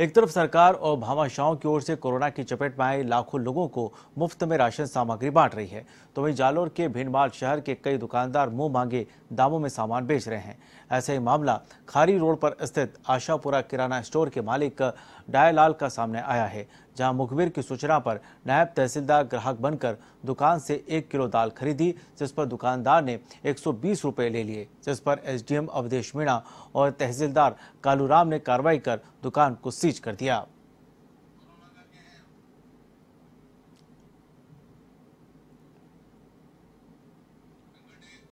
एक तरफ़ सरकार और भामाशाहों की ओर से कोरोना की चपेट में आए लाखों लोगों को मुफ़्त में राशन सामग्री बांट रही है। तो वहीं जालोर के भीनमाल शहर के कई दुकानदार मुँह मांगे दामों में सामान बेच रहे हैं। ऐसा ही मामला खारी रोड पर स्थित आशापुरा किराना स्टोर के मालिक डायलाल का सामने आया है। जहाँ मुखबिर की सूचना पर नायब तहसीलदार ग्राहक बनकर दुकान से एक किलो दाल खरीदी, जिस पर दुकानदार ने 120 रुपए ले लिए। जिस पर एसडीएम अवधेश मीणा और तहसीलदार कालूराम ने कार्रवाई कर दुकान को सीज कर दिया।